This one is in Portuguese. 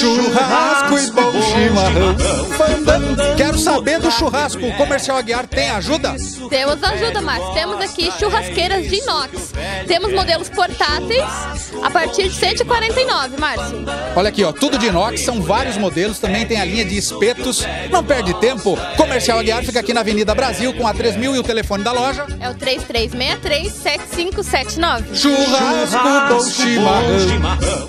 Churrasco e bom chimarrão. Quero saber do churrasco. O Comercial Aguiar tem ajuda? Temos ajuda, Márcio. Temos aqui churrasqueiras de inox. Temos modelos portáteis a partir de 149, Márcio. Olha aqui, ó, tudo de inox, são vários modelos, também tem a linha de espetos. Não perde tempo. Comercial Aguiar fica aqui na Avenida Brasil com a 3000 e o telefone da loja. É o 3363-7579. Churrasco, bom chimarrão.